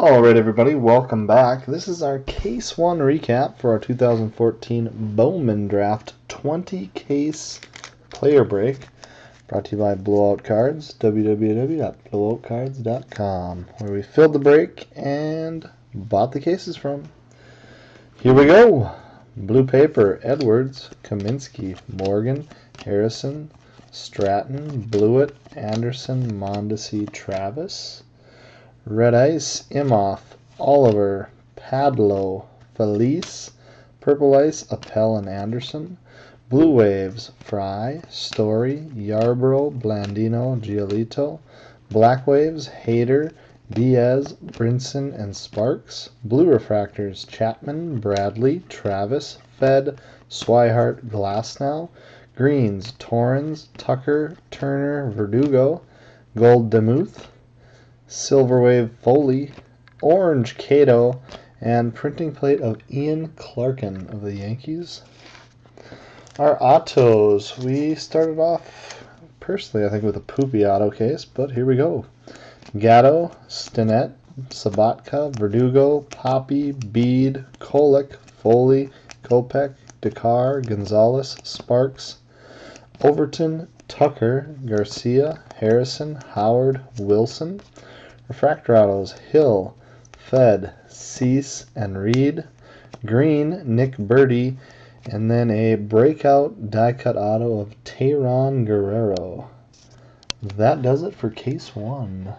Alright everybody, welcome back. This is our Case 1 recap for our 2014 Bowman Draft 20 case player break. Brought to you by Blowout Cards, www.blowoutcards.com, where we filled the break and bought the cases from. Here we go. Blue paper, Edwards, Kaminsky, Morgan, Harrison, Stratton, Blewett, Anderson, Mondesi, Travis. Red Ice, Imhoff, Oliver, Padlo, Felice, Purple Ice, Appel and Anderson, Blue Waves, Fry, Story, Yarbrough, Blandino, Giolito, Black Waves, Hader, Diaz, Brinson, and Sparks, Blue Refractors, Chapman, Bradley, Travis, Fed, Swihart, Glasnow, Greens, Torrens, Tucker, Turner, Verdugo, Gold Demuth, Silver Wave Foley, Orange Cato, and printing plate of Ian Clarkin of the Yankees. Our autos, we started off personally, I think, with a poopy auto case, but here we go. Gatto, Stinnett, Sabatka, Verdugo, Poppy, Beede, Kolek, Foley, Kopech, Dakar, Gonzalez, Sparks, Overton, Tucker, Garcia, Harrison, Howard, Wilson, Refractor autos Hill, Fed, Cease, and Reed. Green, Nick Burdi. and then a breakout die cut auto of Tayron Guerrero. That does it for case one.